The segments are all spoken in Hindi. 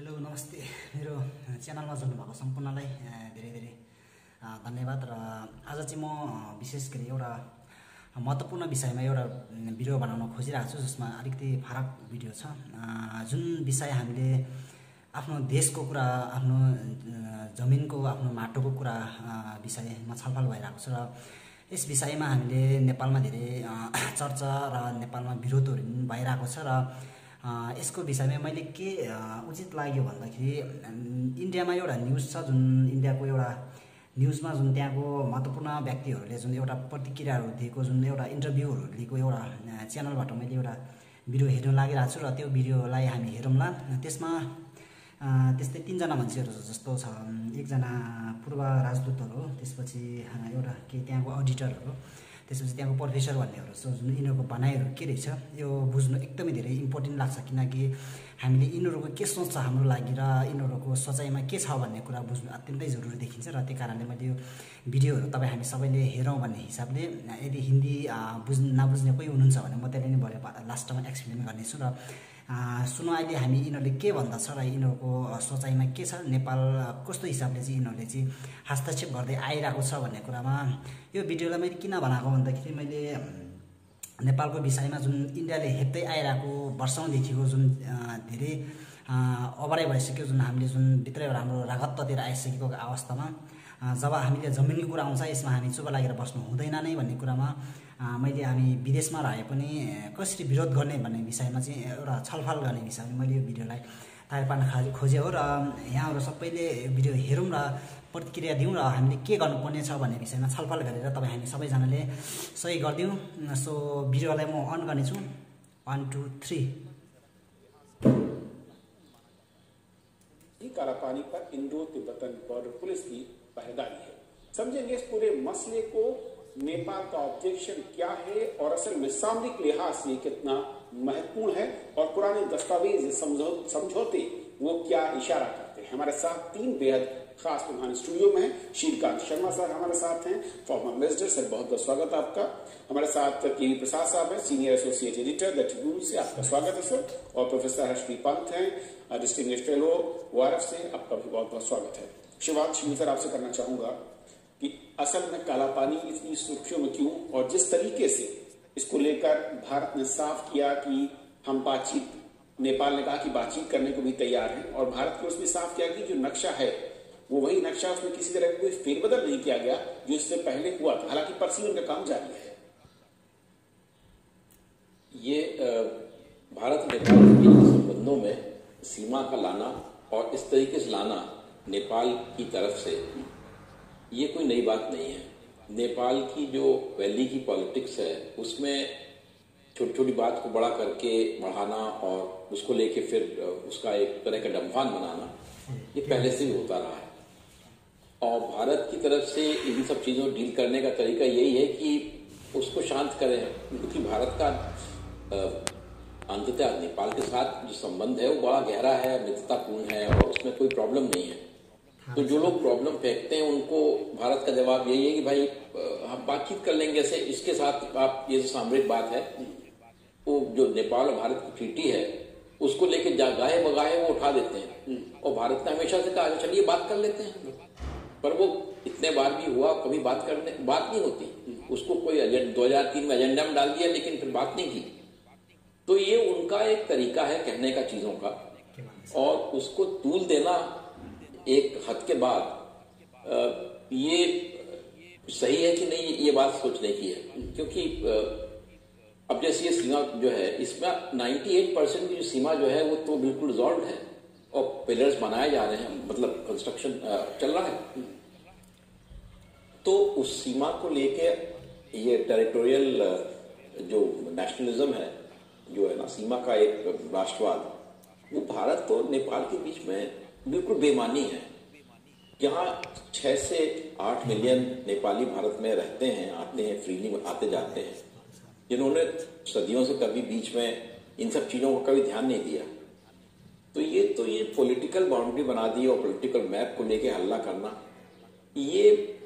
हेलो नमस्ते मेरो च्यानलमा जानुभएको सम्पूर्णलाई अ, धेरै धेरै अ, धन्यवाद र आज चाहिँ म अ, विशेष गरी एउटा महत्त्वपूर्ण विषयमा एउटा म, भिडियो बनाउन खोजिरहेको छु जसमा अलिकति फरक भिडियो छ। जुन विषय हामीले आफ्नो देशको कुरा आफ्नो जमिनको आफ्नो माटोको कुरा विषयमा छलफल भइरहेको छ र यस विषयमा हामीले नेपालमा धेरै चर्चा र नेपालमा विरोधहरू भइरहेको छ र यसको विषयमा मैले के उचित लाग्यो भन्दाखेरि इन्डियामा एउटा न्युज छ जुन इन्डियाको एउटा न्युजमा जुन त्यहाँको महत्त्वपूर्ण व्यक्तिहरूले जुन एउटा प्रतिक्रियाहरू दिएको जुन एउटा इन्टरभ्यूहरू लिएको एउटा च्यानलबाट मैले एउटा भिडियो हेर्न लागिरहेको छु र त्यो भिडियोलाई हामी हेरौँला। त्यसमा त्यस्तै तिनजना मान्छेहरू जस्तो छ। एकजना पूर्व राजदूतहरू त्यसपछि एउटा के त्यहाँको अडिटरहरू त्यसपछि त्यहाँको प्रोफेसर भन्नेहरू जुन यिनीहरूको भनाइहरू के रहेछ यो बुझ्नु एकदमै धेरै इम्पोर्टेन्ट लाग्छ। किनकि हामीले यिनीहरूको के सोच छ हाम्रो लागि र यिनीहरूको सोचाइमा के छ भन्ने कुरा बुझ्नु अत्यन्तै जरुरी देखिन्छ र त्यही कारणले मैले यो भिडियोहरू तपाईँ हामी सबैले हेरौँ भन्ने हिसाबले यदि हिन्दी बुझ्नु नबुझ्ने कोही हुनुहुन्छ भने म त्यसले नै भरे लास्टमा एक्सप्लेन गर्नेछु र सुनौ अहिले हामी यिनीहरूले के भन्दछ र यिनीहरूको सोचाइमा के छ? नेपाल कस्तो हिसाबले चाहिँ यिनीहरूले चाहिँ हस्तक्षेप गर्दै आइरहेको छ भन्ने कुरामा यो भिडियोलाई मैले किन बनाएको भन्दाखेरि मैले नेपालको विषयमा जुन इन्डियाले हेप्दै आइरहेको वर्षौँदेखिको जुन धेरै अ, अबरै भइसक्यो जुन हामीले जुन भित्रैबाट हाम्रो रागत्वतिर आइसकेको अवस्थामा जब हामीले जमिनको कुरा आउँछ यसमा हामी चुप लागेर बस्नु हुँदैन नै भन्ने कुरामा मैले हामी विदेशमा रहे पनि कसरी विरोध गर्ने भन्ने विषयमा चाहिँ एउटा छलफल गर्ने विषयमा मैले यो भिडियोलाई तयार पार्न खोजेँ हो र यहाँहरू सबैले भिडियो हेरौँ र प्रतिक्रिया दिउँ र हामीले के गर्नुपर्ने छ भन्ने विषयमा छलफल गरेर तपाईँ हामी सबैजनाले सही गरिदिउँ। सो भिडियोलाई म अन गर्नेछु। वान टू थ्री कालापानी पर इंडो तिब्बतन बॉर्डर पुलिस की पहरेदारी है। समझेंगे इस पूरे मसले को नेपाल का ऑब्जेक्शन क्या है? और असल में सामरिक लिहाज से कितना महत्वपूर्ण है? और पुराने दस्तावेज़ समझौते वो क्या इशारा करते हैं? हमारे साथ तीन बेहद खास मेहमान स्टूडियो में हैं। श्रीकांत शर्मा सर हमारे साथ हैं। फॉर्मर मिनिस्टर सर, बहुत बहुत स्वागत आपका। हमारे साथ केवी प्रसाद साहब हैं senior associate editor the Tribune से आपका स्वागत है सर और प्रोफेसर हर्षदी पंत हैं डिस्टिंग्विश फेलो वारफ से आपका भी बहुत बहुत स्वागत है। शिवाद शिव सर आपसे करना चाहूँगा। कि असल में काला पानी इतनी में क्यों? और जिस तरीके से इसको लेकर भारत ने साफ़ किया कि हम बातचीत, नेपाल ने कहा कि बातचीत करने को भी तैयार है और भारत ने उसमें साफ़ किया कि जो नक्शा है, वो वही नक्शा उसमें किसी तरह का कोई फेरबदल नहीं किया गया, जो इससे पहले हुआ था। हालाँकि परसिवन का काम जारी है। ये भारत, नेपाल के संबंधों में सीमा का लाना और इस तरीके से लाना नेपाल की तरफ़ से ये कोई नई बात नहीं है। नेपाल की जो वैली की पॉलिटिक्स है, उसमें छोटी छोटी बात को बड़ा करके बढ़ाना और उसको लेके फिर उसका एक तरह का डम्फान बनाना, ये पहले से भी होता रहा है। और भारत की तरफ़ से इन सब चीज़ों डील करने का तरीका यही है कि उसको शांत करें। क्योंकि भारत का अंततः नेपाल के साथ जो संबंध है, वो बड़ा गहरा है, मित्रतापूर्ण है और उसमें कोई प्रॉब्लम नहीं है। तो जो लोग प्रॉब्लम फेंकते हैं उनको भारत का जवाब यही है कि भाई हम बातचीत कर लेंगे। ऐसे इसके साथ आप ये सामरिक बात है वो जो नेपाल और भारत की ट्रीटी है उसको लेके जा गाहे बगाहे वो उठा देते हैं। और भारत ने हमेशा से कहा "अच्छा, चलिए बात कर लेते हैं। पर वो इतने बार भी हुआ कभी बात करने बात नहीं होती। उसको कोई दो हज़ार तीन में एजेंडा में डाल दिया लेकिन फिर बात नहीं की। तो ये उनका एक तरीका है कहने का चीज़ों का। और उसको तूल देना एक हद के बाद ये सही है कि नहीं, ये बात सोचने की है? क्योंकि अब जैसे ये सीमा जो है, इसमें 98 परसेंट की जो सीमा जो है, वो तो बिल्कुल रिजॉल्व है और पिलर्स बनाए जा रहे हैं मतलब कंस्ट्रक्शन चल रहा है। तो उस सीमा को लेके ये टेरिटोरियल जो नेशनलिज्म है, जो है ना, सीमा का एक राष्ट्रवाद, वो भारत और नेपाल के बीच में बिल्कुल बेमानी है। यहाँ छह से आठ मिलियन नेपाली भारत में रहते हैं आते हैं फ्रीली आते जाते हैं। जिन्होंने सदियों से कभी बीच में इन सब चीज़ों को कभी ध्यान नहीं दिया। तो ये तो ये पॉलिटिकल बाउंड्री बना दी और पॉलिटिकल मैप को लेके हल्ला करना ये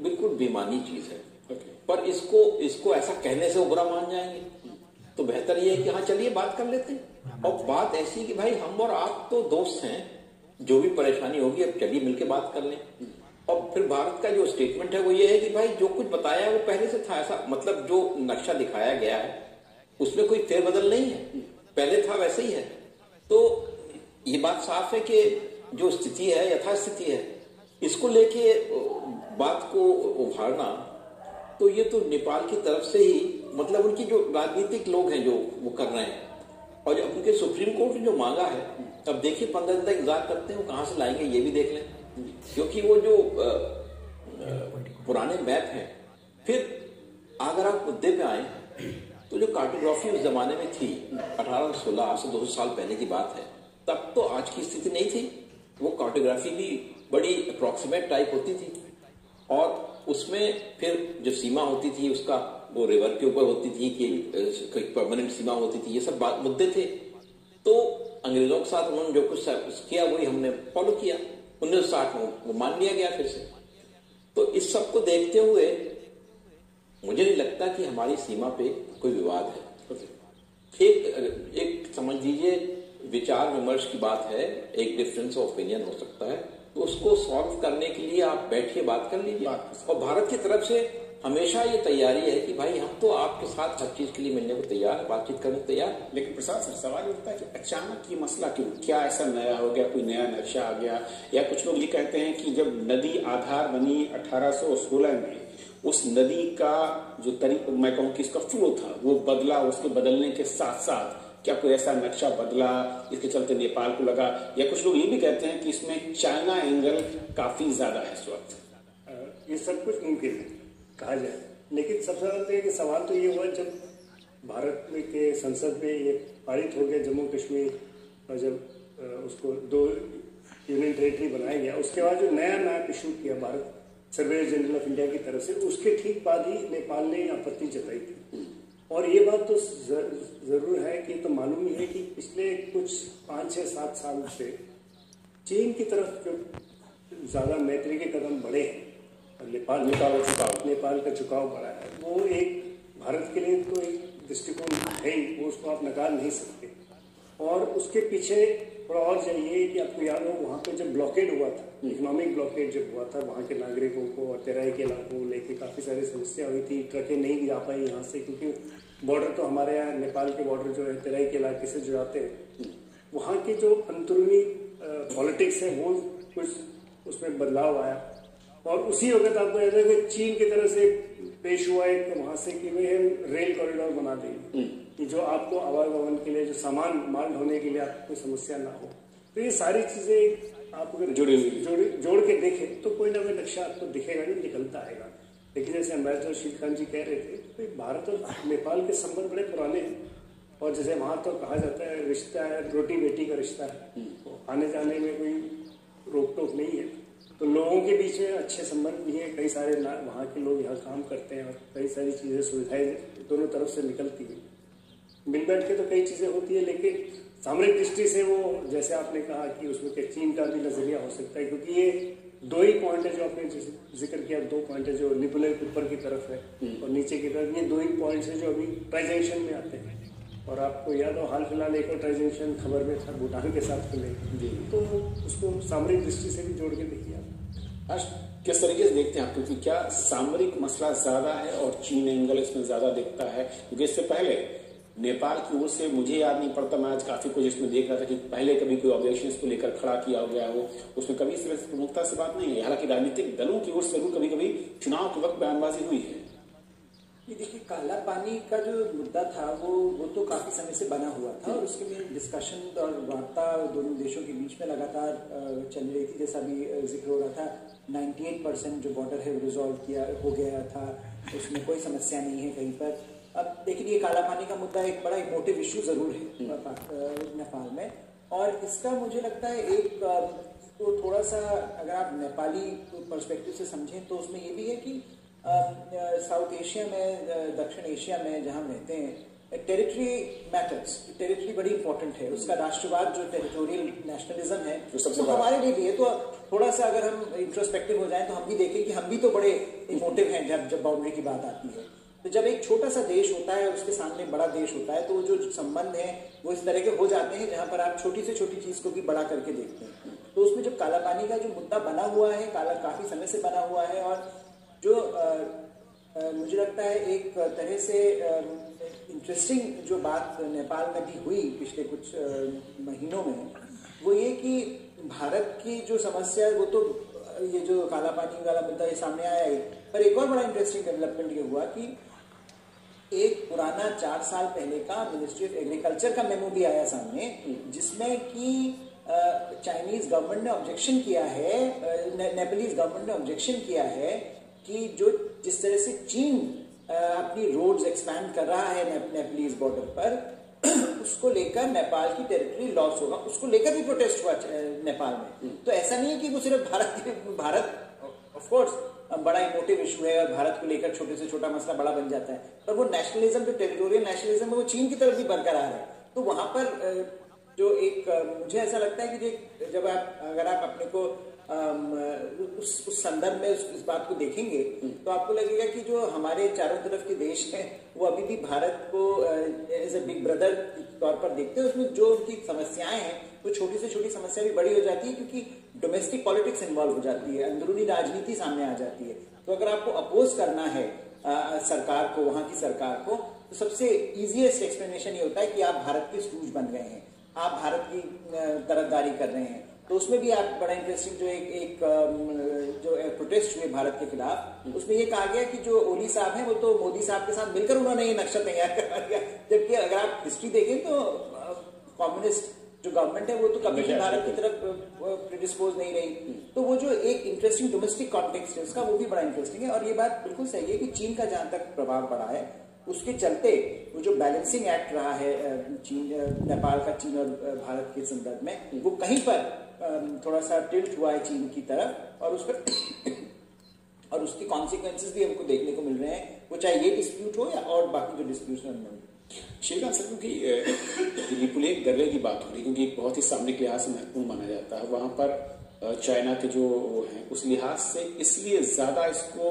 बिल्कुल बेमानी चीज़ है। पर इसको इसको ऐसा कहने से वो बुरा मान जाएँगे। तो बेहतर ये है कि हाँ चलिए बात कर लेते हैं। और बात ऐसी कि भाई हम और आप तो दोस्त हैं जो भी परेशानी होगी, अब चलिए मिलकर बात कर लें। और फिर भारत का जो स्टेटमेंट है, वो ये है कि भाई, जो कुछ बताया है, वो पहले से था ऐसा। मतलब जो नक्शा दिखाया गया है, उसमें कोई फेरबदल नहीं है। पहले था, वैसे ही है। तो ये बात साफ़ है कि जो स्थिति है, यथास्थिति है, इसको लेके, बात को उभारना तो ये तो नेपाल की तरफ़ से ही मतलब उनकी जो राजनीतिक लोग हैं जो वो कर रहे हैं और जो उनके सुप्रीम कोर्ट ने जो मांगा है अब देखिए पंद्रह दिन तक इंतज़ार करते हैं वो कहाँ से लाएँगे, ये भी देख लें। क्योंकि वो जो पुराने मैप हैं, फिर अगर आप मुद्दे पे आए तो जो कार्टोग्राफी उस जमाने में थी, अठारह, सोलह, आज से दो सौ साल पहले की बात है, तब तो आज की स्थिति नहीं थी। वो कार्टोग्राफी भी बड़ी अप्रोक्सीमेट टाइप होती थी। और उसमें फिर जो सीमा होती थी, उसका वो रिवर के ऊपर होती थी कि कोई परमानेंट सीमा होती थी ये सब बात मुद्दे थे। तो अंग्रेज़ों के साथ उन्होंने जो कुछ किया वही हमने फॉलो किया। उन्नीस सौ साठ में वो मान लिया गया फिर से। तो इस सबको देखते हुए मुझे नहीं लगता कि हमारी सीमा पे कोई विवाद है। एक एक समझ लीजिए विचार विमर्श की बात है एक डिफरेंस ऑफ़ ओपिनियन हो सकता है। तो उसको सॉल्व करने के लिए आप बैठिए बात कर लीजिए। और भारत की तरफ़ से हमेशा ये तैयारी है कि भाई हम तो आपके साथ हर चीज़ के लिए मिलने को तैयार है, बातचीत करने को तैयार लेकिन प्रसाद सर सवाल उठता है कि अचानक ये मसला क्यों? क्या ऐसा नया हो गया? कोई नया नक्शा आ गया? या कुछ लोग ये कहते हैं कि जब नदी आधार बनी 1816 में, उस नदी का जो तरीका, मैं कहूँ कि इसका फ्लो था, वो बदला उसके बदलने के साथ साथ क्या कोई ऐसा नक्शा बदला, इसके चलते नेपाल को लगा? या कुछ लोग ये भी कहते हैं कि इसमें चाइना एंगल काफ़ी ज़्यादा है इस वक्त। ये सब कुछ मुमकिन है। कहा जाए लेकिन सबसे ज़्यादा कि सवाल तो ये हुआ, जब भारत में के संसद में ये पारित हो गया जम्मू कश्मीर, और जब उसको दो यूनियन टेरिटरी बनाया गया, उसके बाद जो नया मैप इशू किया Bharat survey general of India की तरफ़ से, उसके ठीक बाद ही नेपाल ने आपत्ति जताई थी। और ये बात तो ज़रूर है कि तो मालूम ही है कि पिछले कुछ पाँच छः सात साल से चीन की तरफ़ जो ज़्यादा मैत्री के कदम बढ़े हैं नेपाल नेपाल का झुकाव नेपाल का झुकाव बढ़ा है। वो एक भारत के लिए तो एक दृष्टिकोण है ही वो उसको आप नकार नहीं सकते। और उसके पीछे थोड़ा और जाइए कि आपको याद हो वहाँ पे जब ब्लॉकेड हुआ था इकोनॉमिक ब्लॉकेज जब हुआ था वहाँ के नागरिकों को और तेराई के इलाकों को लेके काफ़ी सारी समस्या हुई थी ट्रकें नहीं जा पाई यहाँ से क्योंकि बॉर्डर तो हमारे यहाँ नेपाल के बॉर्डर जो है तेराई के इलाके से जुड़ाते हैं। वहाँ की जो अंतरूनी पॉलिटिक्स है वो कुछ उसमें बदलाव आया। और उसी वक्त आपको याद है कि चीन की तरफ़ से पेश हुआ एक वहाँ से कि हम रेल कॉरिडोर बना देंगे हम्म। कि जो आपको आवागमन के लिए जो सामान माल ढोने के लिए आपको कोई समस्या ना हो। तो ये सारी चीज़ें आप अगर जुड़े जोड़ जोड़ के देखें तो कोई ना कोई नक्शा आपको दिखेगा नहीं निकलता आएगा। लेकिन जैसे अम्बेसडर श्री खान जी कह रहे थे तो भारत और नेपाल के संबंध बड़े पुराने हैं। और जैसे वहाँ तो कहा जाता है रिश्ता है रोटी बेटी का रिश्ता है। तो आने जाने में कोई रोक टोक नहीं है। तो लोगों के बीच में अच्छे संबंध भी हैं। कई सारे वहाँ के लोग यहाँ काम करते हैं और कई सारी चीज़ें सुविधाएँ दोनों तरफ़ से निकलती हैं। मिल बैठ के तो कई चीज़ें होती है लेकिन सामरिक दृष्टि से वो जैसे आपने कहा कि उसमें के चीन का भी नज़रिया हो सकता है क्योंकि ये दो ही पॉइंट है जो आपने ज़िक्र किया दो पॉइंट है जो निपुलर ऊपर की तरफ़ है हम्म। और नीचे की तरफ़। ये दो ही पॉइंट है जो अभी ट्रांजेक्शन में आते हैं। और आपको याद हो हाल फ़िलहाल एक और ट्रांजेक्शन खबर में था भूटान के साथ खुले तो उसको सामरिक दृष्टि से भी जोड़ के देखिए आप। किस तरीके से देखते हैं आप? क्योंकि क्या सामरिक मसला ज़्यादा है और चीन एंगल इसमें ज़्यादा दिखता है? क्योंकि इससे पहले नेपाल की ओर से मुझे याद नहीं पड़ता, मैं आज काफ़ी कुछ इसमें देख रहा था कि पहले कभी कोई ऑब्जेक्शन को लेकर खड़ा किया गया हो, उसमें कभी इस तरह से प्रमुखता से बात नहीं है। हालाँकि राजनीतिक दलों की ओर से ज़रूर कभी कभी चुनाव के वक्त बयानबाजी हुई है। ये देखिए काला पानी का जो मुद्दा था वो वो तो काफ़ी समय से बना हुआ था और उसके लिए डिस्कशन और वार्ता दोनों देशों के बीच में लगातार चल रही थी जैसा भी ज़िक्र हो रहा था। 98 परसेंट जो बॉर्डर है वो रिजॉल्व किया हो गया था। उसमें कोई समस्या नहीं है कहीं पर। अब लेकिन ये काला पानी का मुद्दा एक बड़ा इमोटिव इशू ज़रूर है हम्म। नेपाल में। और इसका मुझे लगता है एक तो थोड़ा सा अगर आप नेपाली पर्सपेक्टिव से समझें तो उसमें ये भी है कि साउथ एशिया में दक्षिण एशिया में जहाँ रहते हैं टेरिटरी मैटर्स टेरिटरी बड़ी इंपॉर्टेंट है। उसका राष्ट्रवाद जो टेरिटोरियल नेशनलिज्म है तो सबसे तो हमारे लिए भी है। तो थोड़ा सा अगर हम इंट्रोस्पेक्टिव हो जाए तो हम भी देखें कि हम भी तो बड़े इमोटिव हैं जब जब बाउंड्री की बात आती है। तो जब एक छोटा सा देश होता है उसके सामने बड़ा देश होता है तो जो संबंध है वो इस तरह के हो जाते हैं जहाँ पर आप छोटी से छोटी चीज़ को भी बड़ा करके देखते हैं। तो उसमें जब काला पानी का जो मुद्दा बना हुआ है काला काफ़ी समय से बना हुआ है और जो मुझे लगता है एक तरह से इंटरेस्टिंग जो बात नेपाल में भी हुई पिछले कुछ महीनों में, वो ये कि भारत की जो समस्या है, वो तो ये जो काला पानी वाला मुद्दा ये सामने आया है। पर एक और बड़ा इंटरेस्टिंग डेवलपमेंट ये हुआ कि एक पुराना चार साल पहले का मिनिस्ट्री ऑफ़ एग्रीकल्चर का मेमो भी आया सामने, जिसमें कि चाइनीज़ गवर्नमेंट ने ऑब्जेक्शन किया है नेपलीज गवर्नमेंट ने ऑब्जेक्शन किया है कि जो जिस तरह से चीन अपनी रोड्स एक्सपैंड कर रहा है नेपलीज बॉर्डर पर उसको लेकर नेपाल की टेरिटरी लॉस होगा। उसको लेकर भी प्रोटेस्ट हुआ नेपाल में। तो ऐसा नहीं है कि वो सिर्फ़ भारत भारत ऑफ़ कोर्स बड़ा इमोटिव इशू है और भारत को लेकर छोटे से छोटा मसला बड़ा बन जाता है। पर वो नेशनलिज्म जो टेरिटोरियल नेशनलिज्म है वो चीन की तरफ़ भी बरकरार है। तो वहाँ पर जो एक मुझे ऐसा लगता है कि जब आप अगर आप अपने को उस उस संदर्भ में उस, इस बात को देखेंगे तो आपको लगेगा कि जो हमारे चारों तरफ़ के देश हैं वो अभी भी भारत को एज ए बिग ब्रदर के तौर पर देखते हैं। उसमें जो उनकी समस्याएँ हैं वो छोटी से छोटी समस्या भी बड़ी हो जाती है क्योंकि डोमेस्टिक पॉलिटिक्स इन्वॉल्व हो जाती है अंदरूनी राजनीति सामने आ जाती है। तो अगर आपको अपोज करना है आ, सरकार को वहाँ की सरकार को तो सबसे इजीएस्ट एक्सप्लेनेशन ये होता है कि आप भारत के स्टूज बन गए हैं। आप भारत की तरफदारी कर रहे हैं। तो उसमें भी आप बड़ा इंटरेस्टिंग जो एक एक जो प्रोटेस्ट हुए भारत के खिलाफ उसमें ये कहा गया कि जो ओली साहब हैं वो तो मोदी साहब के साथ मिलकर उन्होंने ये नक्शा तैयार कर दिया जबकि अगर आप हिस्ट्री देखें तो कम्युनिस्ट जो गवर्नमेंट है वो तो कभी भी भारत की तरफ़ प्रिडिस्पोज नहीं रही। तो वो जो एक इंटरेस्टिंग डोमेस्टिक कॉन्टेक्स्ट है उसका वो भी बड़ा इंटरेस्टिंग है। और ये बात बिल्कुल सही है कि चीन का जहाँ तक प्रभाव पड़ा है उसके चलते वो जो बैलेंसिंग एक्ट रहा है चीन नेपाल का चीन और भारत के संदर्भ में, वो कहीं पर थोड़ा सा टिल्ट हुआ है चीन की तरफ़ और उस पर, और उसके कॉन्सिक्वेंसेज भी हमको देखने को मिल रहे हैं। वो चाहे ये डिस्प्यूट हो या और बाकी जो डिस्प्यूट है श्रीकांत सर क्योंकि लिपुलेख दर्रे की बात हो रही है, क्योंकि बहुत ही सामरिक लिहाज से महत्वपूर्ण माना जाता है। वहाँ पर चाइना के जो हैं, उस लिहाज से इसलिए ज़्यादा इसको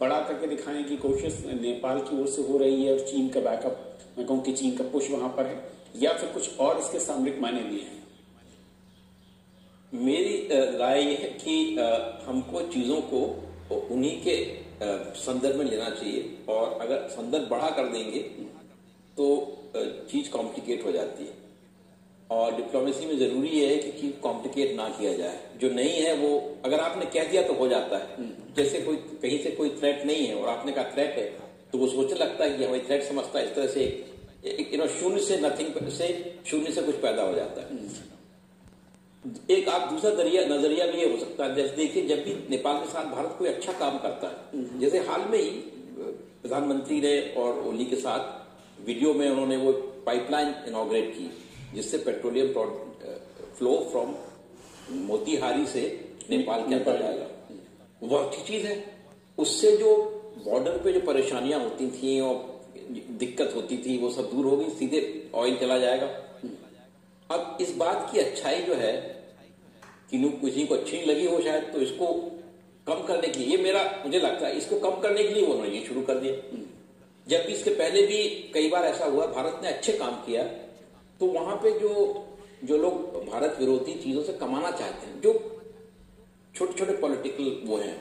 बड़ा करके दिखाने की कोशिश नेपाल की ओर से हो रही है और चीन का बैकअप, मैं कहूँ कि चीन का पुश वहाँ पर है, या फिर कुछ और इसके सामरिक मायने भी हैं। मेरी राय यह है कि हमको चीज़ों को उन्हीं के संदर्भ में लेना चाहिए और अगर संदर्भ बढ़ा कर देंगे तो चीज़ कॉम्प्लिकेट हो जाती है। और डिप्लोमेसी में ज़रूरी है कि चीज़ कॉम्प्लिकेट ना किया जाए जो नहीं है वो अगर आपने कह दिया तो हो जाता है हम्म। जैसे कोई कहीं से कोई थ्रेट नहीं है और आपने कहा थ्रेट है तो वो सोचने लगता है कि हमें थ्रेट समझता है इस तरह से यू नो शून्य से नथिंग से शून्य से कुछ पैदा हो जाता है हम्म। एक आप दूसरा दरिया नज़रिया भी ये हो सकता है जैसे देखिए जब भी नेपाल के साथ भारत कोई अच्छा काम करता है हम्म। जैसे हाल में ही प्रधानमंत्री ने और ओली के साथ वीडियो में उन्होंने वो पाइपलाइन इनोग्रेट की जिससे पेट्रोलियम फ्लो फ्रॉम मोतीहारी से नेपाल के अंदर जाएगा। वो अच्छी चीज़ है। उससे जो बॉर्डर पे जो परेशानियाँ होती थी और दिक्कत होती थी वो सब दूर हो गई सीधे ऑयल चला जाएगा। अब इस बात की अच्छाई जो है कि किसी को अच्छी लगी हो शायद तो इसको कम करने के लिए ये मेरा मुझे लगता है इसको कम करने के लिए उन्होंने ये शुरू कर दिया। जबकि इसके पहले भी कई बार ऐसा हुआ भारत ने अच्छे काम किया। तो वहाँ पे जो जो लोग भारत विरोधी चीज़ों से कमाना चाहते हैं, जो छोटे छोटे पॉलिटिकल वो हैं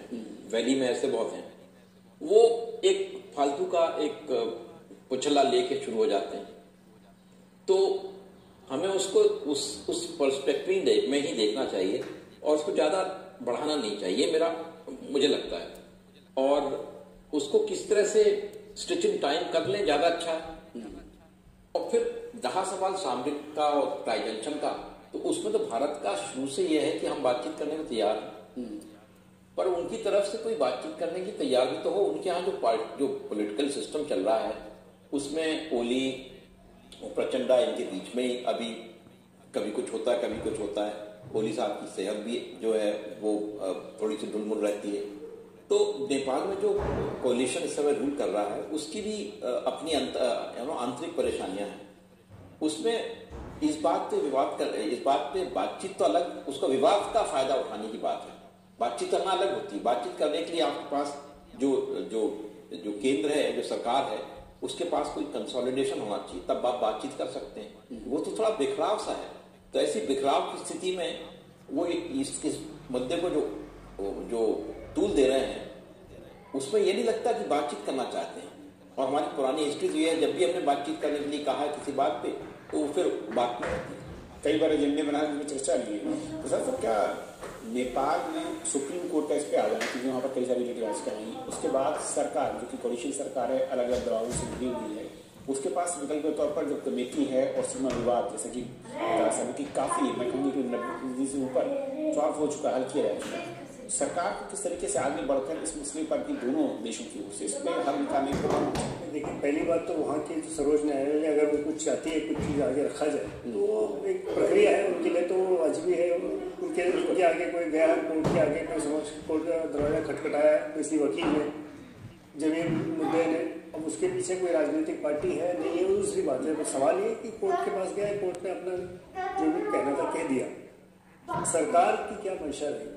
वैली में ऐसे बहुत हैं, वो एक फालतू का एक, पुछला लेके शुरू हो जाते हैं। तो हमें उसको, उस उस पर्सपेक्टिव में ही देखना चाहिए और उसको ज़्यादा बढ़ाना नहीं चाहिए मेरा, मुझे लगता है। और उसको किस तरह से स्टिचिंग टाइम कर लें, ज़्यादा अच्छा है। और फिर जहाँ सवाल सामरिक का और ट्राइजेंशन का तो उसमें तो भारत का शुरू से यह है कि हम बातचीत करने में तैयार हैं। पर उनकी तरफ़ से कोई बातचीत करने की तैयारी तो हो, उनके यहाँ जो जो पॉलिटिकल सिस्टम चल रहा है, उसमें ओली, प्रचंडा इनके बीच में ही अभी कभी कुछ होता है, कभी कुछ होता है। ओली साहब की सेहत भी जो है, वो थोड़ी सी ढुलमुल रहती है। तो नेपाल में जो कोलिशन इस समय रूल कर रहा है उसकी भी अपनी आंतरिक परेशानियाँ हैं। उसमें इस बात पे विवाद कर इस बात पे बातचीत तो अलग उसका विवाद का फ़ायदा उठाने की बात है। बातचीत करना अलग होती है। बातचीत करने के लिए आपके पास जो जो जो केंद्र है जो सरकार है उसके पास कोई कंसोलिडेशन होना चाहिए तब आप बातचीत कर सकते हैं। वो तो थोड़ा बिखराव सा है। तो ऐसी बिखराव की स्थिति में वो इस, इस मुद्दे को जो जो तूल दे रहे हैं। उसमें ये नहीं लगता कि बातचीत करना चाहते हैं। और हमारी पुरानी हिस्ट्री जो है, जब भी हमने बातचीत करने के लिए कहा किसी बात पे तो फिर बात नहीं होती कई बार एजेंडे बनाने में चर्चा ली है तो सर तो क्या नेपाल में सुप्रीम कोर्ट का इस पर आ जाना क्योंकि वहाँ पर कई सारी डिटेल्स कराई उसके बाद सरकार, जो कि कोलिशन सरकार है अलग अलग दबावों से घिरी हुई है। उसके पास विकल्प के तौर पर जो कमेटी है और सीमा विवाद, जैसे कि समिति काफ़ी, मैं कहूँगी कि नब्बे से ऊपर सॉल्व हो चुका हल किया जा चुका है सरकार को किस तरीके से आगे बढ़कर इस मसले पर भी दोनों देशों की ओर से इसमें हल निकालने को देखिए, पहली बात तो वहाँ की सर्वोच्च न्यायालय अगर वो कुछ चाहती है, कुछ चीज़ आगे रखा जाए तो एक प्रक्रिया है, उनके लिए तो भी है उनके उनके आगे कोई गया कोर्ट के आगे कोई समझ कोर्ट का दरवाज़ा खटखटाया किसी वकील ने ज़मीन मुद्दे ने अब उसके पीछे कोई राजनीतिक पार्टी है नहीं है दूसरी बात है। तो सवाल ये कि कोर्ट के पास गया कोर्ट ने अपना जो भी कहना था, कह दिया। सरकार की क्या मंशा रहेगी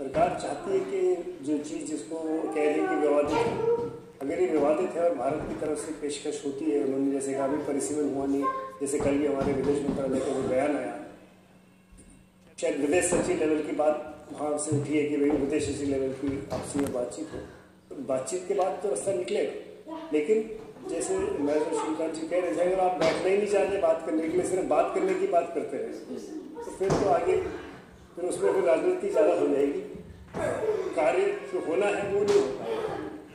सरकार चाहती है कि जो चीज़ जिसको कह रही कि विवादित अगर ये विवादित है और भारत की तरफ़ से पेशकश होती है, उन्होंने जैसे कहा भी परिसीमन हुआ नहीं, जैसे कल भी हमारे विदेश मंत्रालय का वो बयान आया। शायद विदेश सचिव लेवल की बात वहाँ से उठी है कि भाई विदेश सचिव लेवल की आपसी में बातचीत हो तो बातचीत के बाद तो रास्ता निकलेगा। लेकिन जैसे मैं श्रीकांत जी कह रहे थे, अगर आप बैठना ही नहीं चाहते बात करने के लिए, सिर्फ़ बात करने की बात करते रहे तो फिर तो आगे फिर उसमें फिर राजनीति ज़्यादा हो जाएगी। कार्य जो होना है वो नहीं होता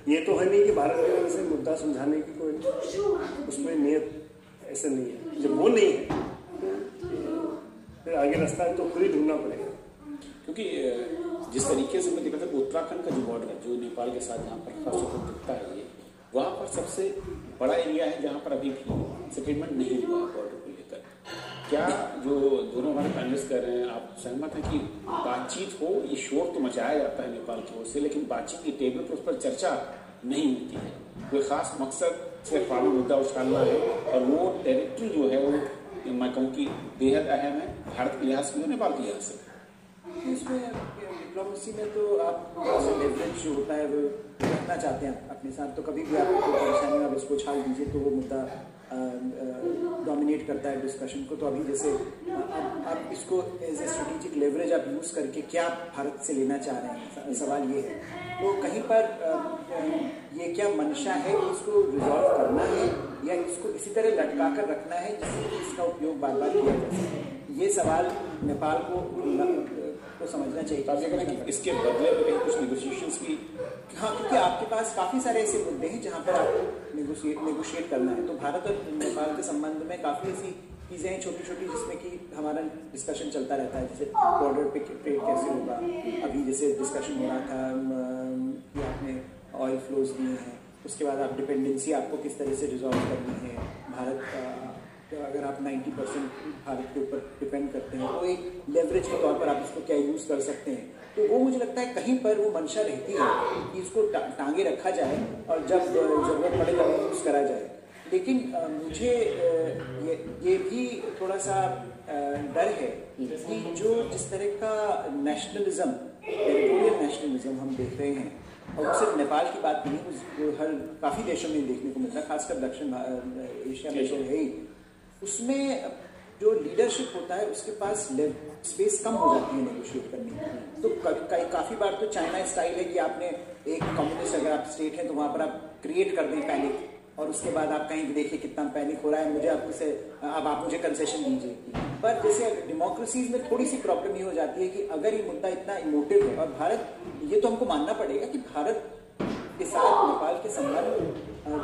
ये तो है नहीं कि भारत के वजह से मुद्दा समझाने की कोई उसमें नियत ऐसा नहीं है। जब वो नहीं है, फिर आगे रास्ता है तो खुद ही ढूंढना पड़ेगा। क्योंकि जिस तरीके से मैं देखा था उत्तराखंड का जो बॉर्डर है, जो नेपाल के साथ जहाँ पर खास तौर दिखता है ये, वहाँ पर सबसे बड़ा एरिया है जहाँ पर अभी भी सेटलमेंट नहीं हुआ बॉर्डर क्या जो दोनों हमारे पैनलिस्ट कर रहे हैं, आप सहमत हैं कि बातचीत हो, ये शोर तो मचाया जाता है नेपाल की ओर से, लेकिन बातचीत की टेबल पर उस पर चर्चा नहीं होती है। कोई खास मकसद सिर्फ़ पानी मुद्दा उछालना है, और वो टेरिटरी जो है, वो मैं कहूँ कि बेहद अहम है, भारत के लिहाज से नेपाल के लिहाज से डिप्लोमेसी में तो आप लेवरेज जो होता है, वो रखना चाहते हैं अपने साथ। तो कभी भी आप परेशानी आप इसको उछाल दीजिए तो वो मुद्दा डोमिनेट करता है डिस्कशन को तो अभी जैसे आप इसको एज ए स्ट्रेटेजिक लेवरेज आप यूज़ करके क्या भारत से लेना चाह रहे हैं? सवाल ये है। तो कहीं पर ये क्या मंशा है इसको रिजॉल्व करना है या इसको इसी तरह लटका कर रखना है जिससे इसका उपयोग बार बार किया जा सके? ये सवाल नेपाल को को समझना चाहिए। कि इसके बदले में कहीं कुछ नेगोशिएशंस की हाँ क्योंकि आपके पास काफ़ी सारे ऐसे मुद्दे हैं जहाँ पर आपको नेगोशिएट नेगोशिएट करना है। तो भारत और नेपाल के संबंध में काफ़ी ऐसी चीज़ें हैं छोटी छोटी जिसमें कि हमारा डिस्कशन चलता रहता है। जैसे बॉर्डर पे ट्रेड कैसे होगा? अभी जैसे डिस्कशन हो रहा था कि आपने ऑयल फ्लोज दिए हैं। उसके बाद आप डिपेंडेंसी आपको किस तरह से रिजॉल्व करनी है? भारत तो अगर आप 90 परसेंट भारत के ऊपर डिपेंड करते हैं तो एक लेवरेज के तौर पर आप इसको क्या यूज़ कर सकते हैं? तो वो मुझे लगता है कहीं पर वो मंशा रहती है कि इसको टांगे रखा जाए और जब ज़रूरत पड़े तब यूज़ करा जाए। लेकिन मुझे ये ये भी थोड़ा सा डर है कि जो जिस तरह का नेशनलिज्म टेरिटोरियल नेशनलिज्म हम देख रहे हैं और सिर्फ़ नेपाल की बात नहीं हर काफ़ी देशों में देखने को मिलता है खासकर दक्षिण एशिया में जो। है ही। उसमें जो लीडरशिप होता है, उसके पास स्पेस कम हो जाती है नेगोशिएट करने की। तो काफ़ी बार तो चाइना स्टाइल है कि आपने एक कम्युनिस्ट अगर आप स्टेट है तो वहाँ पर आप क्रिएट कर दें पैनिक और उसके बाद आप कहीं भी देखिए कितना पैनिक हो रहा है, मुझे आपको से अब आप मुझे कंसेशन दीजिए। पर जैसे डेमोक्रेसीज में थोड़ी सी प्रॉब्लम ये हो जाती है कि अगर ये मुद्दा इतना इमोटिव है, और भारत, ये तो हमको मानना पड़ेगा कि भारत के साथ नेपाल के संबंध,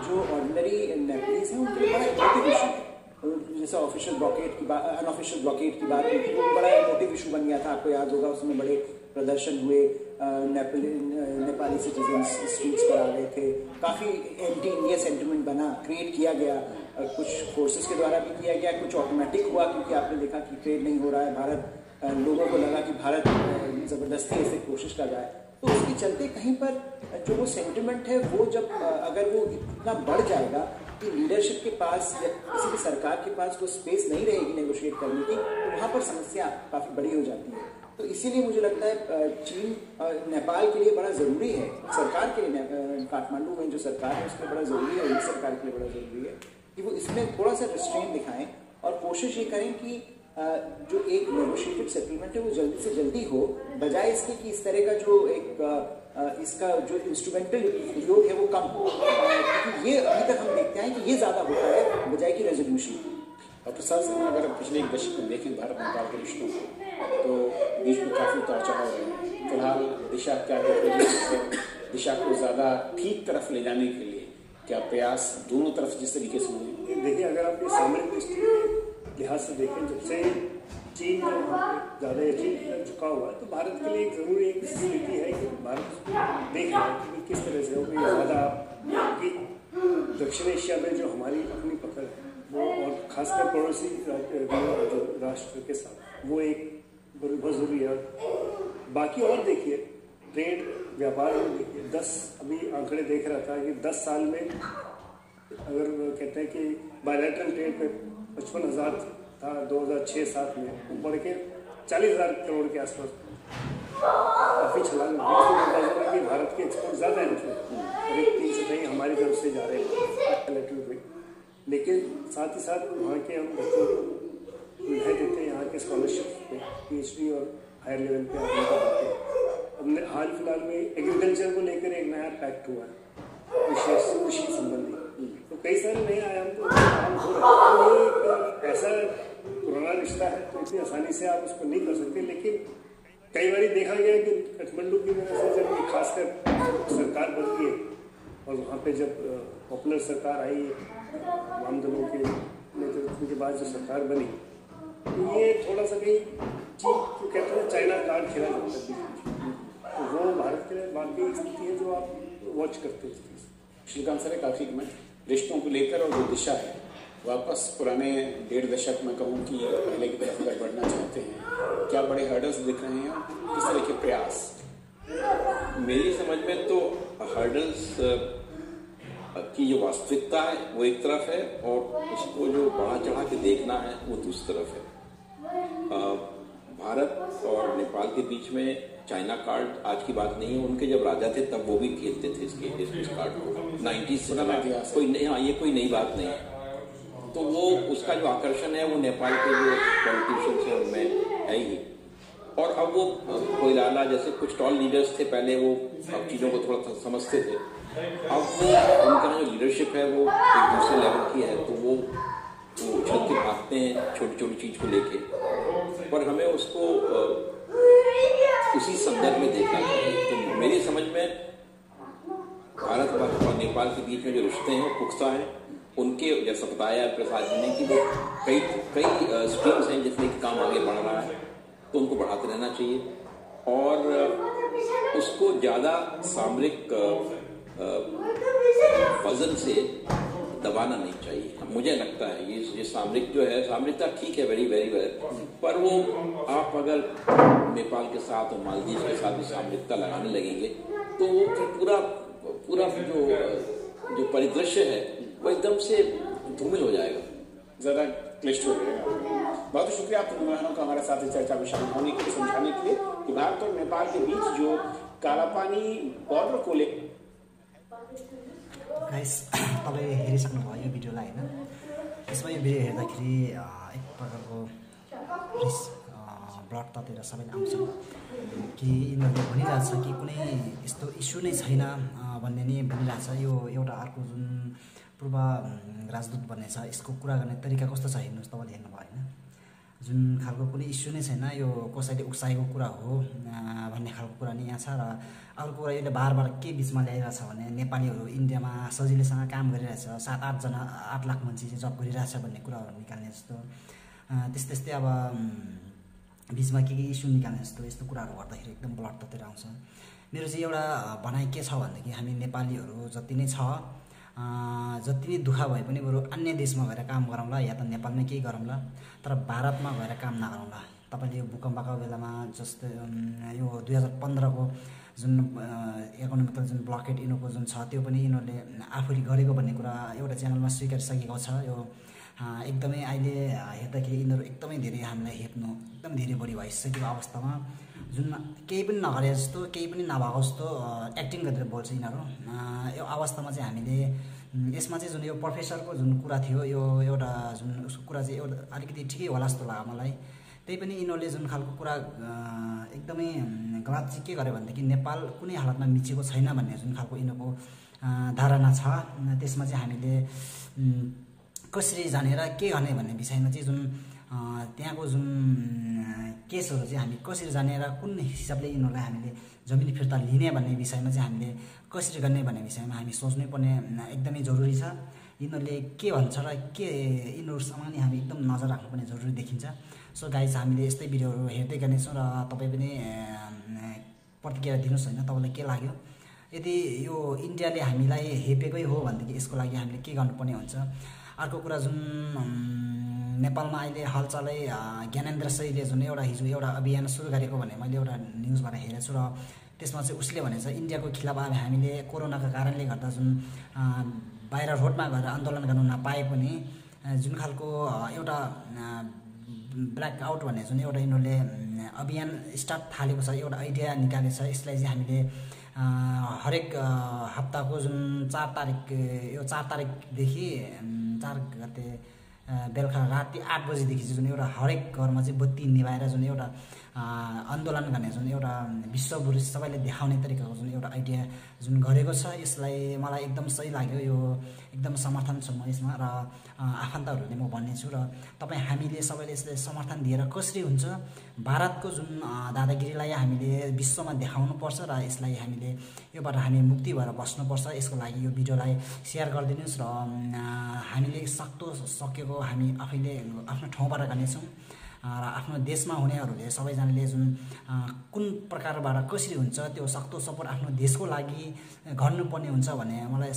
जो ऑर्डिनरी नेपलीज हैं, उनके लिए बड़ा इमोटिव इशू है। जैसे ऑफिशियल ब्लॉकेट की बात अनऑफिशियल ब्लॉकेट की बात हुई वो बड़ा मोटिव इशू बन गया था, आपको याद होगा, उसमें बड़े प्रदर्शन हुए नेपाली सिटीजन स्ट्रीट्स पर आ गए थे। काफ़ी एंटी इंडिया सेंटिमेंट बना क्रिएट किया गया कुछ फोर्सेस के द्वारा भी किया गया, कुछ ऑटोमेटिक हुआ, क्योंकि आपने देखा कि ट्रेड नहीं हो रहा है, भारत लोगों को लगा कि भारत ज़बरदस्ती ऐसे कोशिश कर रहा है। तो उसके चलते कहीं पर जो वो सेंटिमेंट है, वो जब अगर वो इतना बढ़ जाएगा कि लीडरशिप के पास या किसी भी सरकार के पास वो स्पेस नहीं रहेगी नेगोशिएट करने की तो वहाँ पर समस्या काफ़ी बड़ी हो जाती है। तो इसीलिए मुझे लगता है चीन नेपाल के लिए बड़ा ज़रूरी है। सरकार के लिए काठमांडू में जो सरकार है, उसके बड़ा ज़रूरी है, उनकी सरकार के लिए बड़ा ज़रूरी है कि वो इसमें थोड़ा सा रिस्ट्रेन दिखाएँ और कोशिश ये करें कि जो एक नेगोशिएटेड सेटलमेंट है, वो जल्दी से जल्दी हो, बजाय इसके कि इस तरह का जो एक इसका जो इंस्ट्रूमेंटल उपयोग है वो कम हो। क्योंकि ये अभी तक हम देखते हैं कि ये ज़्यादा होता है बजाय की रेजोल्यूशन और प्रसाद सिंह अगर पिछले एक दशक में देखें भारत नेपाल के रिश्तों को तो बीच में काफ़ी उतार चढ़ाव रहे फ़िलहाल दिशा क्या देख रही है दिशा को ज़्यादा ठीक तरफ़ ले जाने के लिए क्या प्रयास दोनों तरफ़ जिस तरीके से हुए देखिए अगर आप ये सामरिक दृष्टि लिहाज से देखें जब से चीन ज़्यादा झुका हुआ है तो भारत के लिए ज़रूरी एक स्थिति है कि भारत देख रहा है कि किस तरह से हो गई ज़्यादा कि दक्षिण एशिया में जो हमारी अपनी पकड़ है, वो और खासकर पड़ोसी राष्ट्र के साथ, वो एक बहुत ज़रूरी है। बाकी और देखिए, ट्रेड, व्यापार में देखिए, दस अभी आंकड़े देख रहा था कि दस साल में अगर कहते हैं कि बायलेटरल ट्रेड पे पचपन हज़ार था दो हज़ार छः सात में। वो बढ़ के चालीस हज़ार करोड़ के आसपास। काफ़ी छलांग कि भारत के एक्सपोर्ट ज़्यादा है। उसमें तीन से कहीं हमारी तरफ़ से जा रहे हैं। लेकिन साथ ही साथ वहाँ के हम बच्चों को सुविधाएँ देते हैं। यहाँ के स्कॉलरशिप पे पी और हायर लेवल पे आगे बढ़ाते हैं। हमने हाल फ़िलहाल में एग्रीकल्चर को लेकर एक नया पैक्ट हुआ है। विशेष कृषि संबंधी। तो कई सारे नए आयाम तो हो रहे हैं। तो ये एक ऐसा पुराना रिश्ता है तो इतनी आसानी से आप उसको नहीं कर सकते, लेकिन कई बार देखा गया कि काठमांडू की वजह से जब खासकर सरकार बनती है, और वहाँ पे जब पॉपुलर सरकार आई वाम दलों के नेतृत्व के बाद जो सरकार बनी तो ये थोड़ा सा कहीं कहते हैं, चाइना कार्ड खेला जाता है तो वो भारत के लिए बाकी स्थिति है जो आप वॉच करते हैं श्रीकांत सर एक आखिरी रिश्तों को लेकर और जो दिशा है वापस पुराने डेढ़ दशक में कहूँ कि पहले की तरफ़ अगर बढ़ना चाहते हैं क्या बड़े हर्डल्स दिख रहे हैं किस तरह के प्रयास? मेरी समझ में तो हर्डल्स की जो वास्तविकता है वो एक तरफ़ है और उसको जो बढ़ा चढ़ा के देखना है वो दूसरी तरफ़ है। भारत और नेपाल के बीच में चाइना कार्ड आज की बात नहीं है उनके जब राजा थे तब वो भी खेलते थे इसके इस, कार्ड को। नाइन्टीज कोई नहीं हाँ। ये कोई नई बात नहीं है। तो वो उसका जो आकर्षण है वो नेपाल के जो पॉलिटिशियंस हैं उनमें है ही। और अब वो कोयलाला जैसे कुछ टॉल लीडर्स थे, पहले वो अब चीज़ों को थोड़ा समझते थे। अब वो, उनका जो लीडरशिप है वो एक दूसरे लेवल की है तो वो वो उछल के भागते हैं छोटी छोटी चीज़ को लेके। पर हमें उसको उसी संदर्भ में देखना चाहिए। तो मेरी समझ में भारत और नेपाल के बीच में जो रिश्ते हैं, वो पुख्ता हैं। उनके जैसा बताया प्रसाद जी ने कि वो कई कई स्ट्रीम्स हैं जिसमें काम आगे बढ़ रहा है तो उनको बढ़ाते रहना चाहिए। और उसको ज़्यादा सामरिक वज़न से दबाना नहीं चाहिए। मुझे लगता है ये ये सामरिक जो है, सामरिकता ठीक है वेरी वेरी वेल पर वो, आप अगर नेपाल के साथ और मालदीव के साथ भी सामरिकता लगाने लगेंगे तो वो पूरा पूरा जो जो परिदृश्य है वो एकदम से धूमिल हो जाएगा ज़्यादा क्लिष्ट हो जाएगा बहुत शुक्रिया आप मेहमानों का हमारे साथ चर्चा में शामिल होने के लिए समझाने के लिए कि भारत और नेपाल के बीच जो कालापानी बॉर्डर को ले गाइस तपाईँ हेरिसक्नुभयो यो भिडियोलाई होइन त्यसमा यो भिडियो हेर्दाखेरि एक प्रकारको रिस ब्लड ततेर सबैले आउँछ कि यिनीहरूले भनिरहेछ कि कुनै यस्तो इस्यु नै छैन भन्ने नै भनिरहेछ यो एउटा अर्को जुन पूर्व राजदूत भन्ने छ यसको कुरा गर्ने तरिका कस्तो छ हेर्नुहोस् तपाईँले हेर्नुभयो होइन। जुन खालको कुनै इस्यु नै छैन यो कसैले उक्साएको कुरा हो भन्ने खालको कुरा नै यहाँ छ र अर्को कुरा यसले बार बार के बिचमा ल्याइरहेछ भने नेपालीहरू इन्डियामा सजिलैसँग काम गरिरहेछ सात आठजना आठ लाख मान्छे चाहिँ जब गरिरहेछ भन्ने कुराहरू निकाल्ने जस्तो। त्यस्तै त्यस्तै अब बिचमा के के इस्यु निकाल्ने जस्तो यस्तो कुराहरू गर्दाखेरि एकदम ब्लड ततेर आउँछ। मेरो चाहिँ एउटा भनाइ के छ भनेदेखि हामी नेपालीहरू जति नै छ जति नै दुःख भए पनि बरु अन्य देशमा गएर काम गरौँला या त नेपालमै केही गरौँला तर भारतमा गएर काम नगरौँला। तपाईँले यो भूकम्पको बेलामा जस्तै यो दुई हजार पन्ध्रको जुन इकोनोमिकल जुन ब्लकेट यिनीहरूको जुन छ त्यो पनि यिनीहरूले आफूले गरेको भन्ने कुरा एउटा च्यानलमा स्वीकारिसकेको छ। यो एकदमै अहिले हेर्दाखेरि यिनीहरू एकदमै धेरै हामीलाई हेप्नु एकदम धेरै बढी भइसकेको अवस्थामा जुन केही पनि नगरे जस्तो केही पनि नभएको जस्तो एक्टिङ गरेर बोल्छ यिनीहरू। यो अवस्थामा चाहिँ हामीले यसमा चाहिँ जुन यो प्रोफेसरको जुन कुरा थियो यो एउटा जुन उसको कुरा चाहिँ एउटा अलिकति ठिकै होला जस्तो लाग्यो मलाई। त्यही पनि यिनीहरूले जुन खालको कुरा एकदमै गलत चाहिँ के गर्यो भनेदेखि नेपाल कुनै हालतमा मिचेको छैन भन्ने जुन खालको यिनीहरूको धारणा छ। त्यसमा चाहिँ हामीले कसरी जानेर के गर्ने भन्ने विषयमा चाहिँ जुन त्यहाँको जुन केसहरू चाहिँ हामी कसरी जानेर कुन हिसाबले यिनीहरूलाई हामीले जमिन फिर्ता लिने भन्ने विषयमा चाहिँ हामीले कसरी गर्ने भन्ने विषयमा हामी सोच्नै पर्ने एकदमै जरुरी छ। यिनीहरूले के भन्छ र के यिनीहरूसँग नि हामी एकदम नजर राख्नुपर्ने जरुरी देखिन्छ। सो गाइज हामीले यस्तै भिडियोहरू हेर्दै गर्नेछौँ र तपाईँ पनि प्रतिक्रिया दिनुहोस् होइन तपाईँलाई के लाग्यो? यदि यो इन्डियाले हामीलाई हेपेकै हो भनेदेखि यसको लागि हामीले के गर्नुपर्ने हुन्छ? अर्को कुरा जुन नेपालमा अहिले हलचलै ज्ञानेन्द्र सहीले जुन एउटा हिजो एउटा अभियान सुरु गरेको भने मैले एउटा न्युजबाट हेरेको छु र त्यसमा चाहिँ उसले भनेको छ इन्डियाको खिलाफ अब हामीले कोरोनाको कारणले गर्दा जुन बाहिर रोडमा गएर आन्दोलन गर्नु नपाए पनि जुन खालको एउटा ब्ल्याक आउट भन्ने जुन एउटा यिनीहरूले अभियान स्टार्ट थालेको छ एउटा आइडिया निकालेको छ यसलाई चाहिँ हामीले हरेक हप्ताको जुन चार तारिक यो चार तारिकदेखि चार गते बेलुका राति आठ बजीदेखि जुन एउटा हरेक घरमा चाहिँ बत्ती निभाएर जुन एउटा आन्दोलन गर्ने जुन एउटा विश्वभरि सबैले देखाउने तरिकाको जुन एउटा आइडिया जुन गरेको छ यसलाई मलाई एकदम सही लाग्यो यो एकदम समर्थन छु म यसमा र आफन्तहरूले म भन्नेछु र तपाईँ हामीले सबैले यसलाई समर्थन दिएर कसरी हुन्छ भारतको जुन दादागिरीलाई हामीले विश्वमा देखाउनुपर्छ र यसलाई हामीले योबाट हामी मुक्ति भएर बस्नुपर्छ यसको लागि यो भिडियोलाई सेयर गरिदिनुहोस् र हामीले सक्दो सकेको हामी आफैले आफ्नो ठाउँबाट गर्नेछौँ। र आफ्नो देशमा हुनेहरूले सबैजनाले जुन कुन प्रकारबाट कसरी हुन्छ त्यो सक्दो सपोर्ट आफ्नो देशको लागि गर्नुपर्ने हुन्छ भन्ने मलाई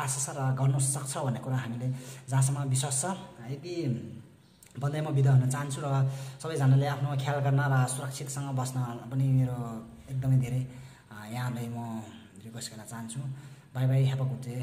आशा छ र गर्नु सक्छ भन्ने कुरा हामीले जहाँसम्म विश्वास छ। यति भन्दै म बिदा हुन चाहन्छु र सबैजनाले आफ्नो ख्याल गर्न र सुरक्षितसँग बस्न पनि मेरो एकदमै धेरै यहाँलाई म रिक्वेस्ट गर्न चाहन्छु। Bye bye day.